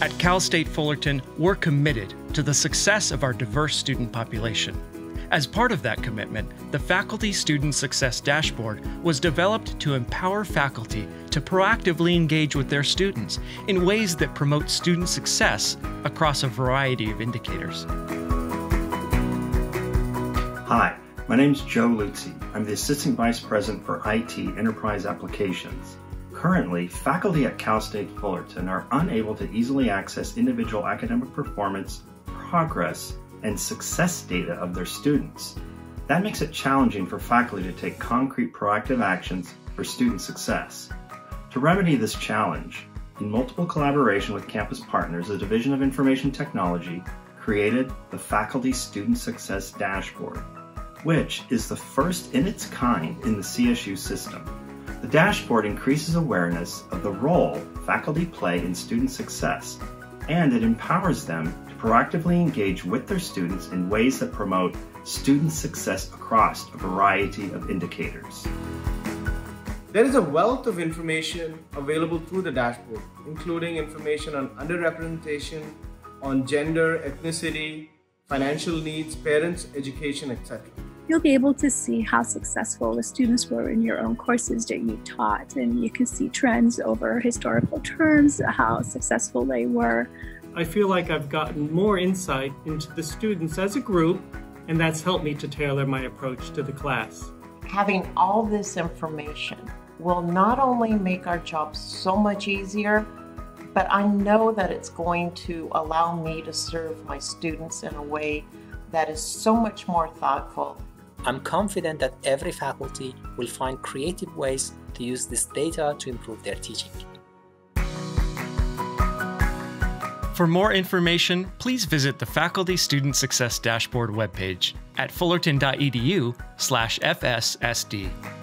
At Cal State Fullerton, we're committed to the success of our diverse student population. As part of that commitment, the Faculty Student Success Dashboard was developed to empower faculty to proactively engage with their students in ways that promote student success across a variety of indicators. Hi, my name is Joe Luzzi. I'm the Assistant Vice President for IT Enterprise Applications. Currently, faculty at Cal State Fullerton are unable to easily access individual academic performance, progress, and success data of their students. That makes it challenging for faculty to take concrete proactive actions for student success. To remedy this challenge, in multiple collaboration with campus partners, the Division of Information Technology created the Faculty Student Success Dashboard, which is the first in its kind in the CSU system. The dashboard increases awareness of the role faculty play in student success, and it empowers them to proactively engage with their students in ways that promote student success across a variety of indicators. There is a wealth of information available through the dashboard, including information on underrepresentation, on gender, ethnicity, financial needs, parents, education, etc. You'll be able to see how successful the students were in your own courses that you taught, and you can see trends over historical terms, how successful they were, I feel like I've gotten more insight into the students as a group, and that's helped me to tailor my approach to the class. Having all this information will not only make our jobs so much easier, but I know that it's going to allow me to serve my students in a way that is so much more thoughtful. I'm confident that every faculty will find creative ways to use this data to improve their teaching. For more information, please visit the Faculty Student Success Dashboard webpage at fullerton.edu/fssd.